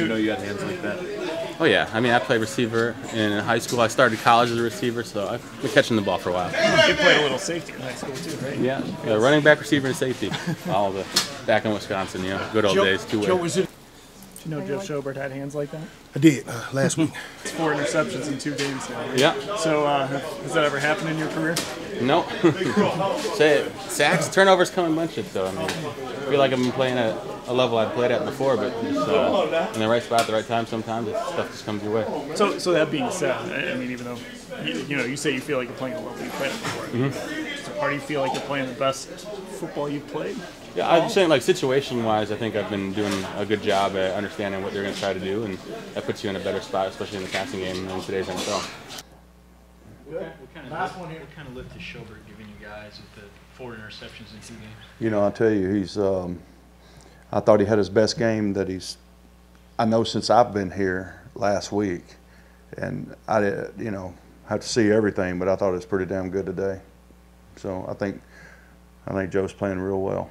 You know you got hands like that. Oh yeah, I mean I played receiver in high school. I started college as a receiver, so I've been catching the ball for a while. You played a little safety in high school too, right? Yeah, yeah running back, receiver, and safety. All of it. Back in Wisconsin, you know, good old days, two Joe, way. was it? Did you know Joe Schobert had hands like that? I did uh, last week. It's four interceptions in two games now. right? Yeah. So uh, has that ever happened in your career? No. Say it. Sacks, turnovers come in bunches, though. I mean, I feel like I've been playing at a level I'd played at before, but just, uh, in the right spot at the right time. Sometimes it, stuff just comes your way. So, so that being said, I I mean, even though you, you know you say you feel like you're playing a level you played at before, Mm-hmm. so how do you feel like you're playing the best football you've played? Yeah, I'm saying like situation-wise, I think I've been doing a good job at understanding what they're going to try to do, and that puts you in a better spot, especially in the passing game in today's NFL. What kind of lift, what kind of lift is Schobert giving you guys with the four interceptions in two games? You know, I'll tell you, he's. Um, I thought he had his best game that he's. I know since I've been here last week, and I did, you know, have to see everything, but I thought it was pretty damn good today. So I think, I think Joe's playing real well.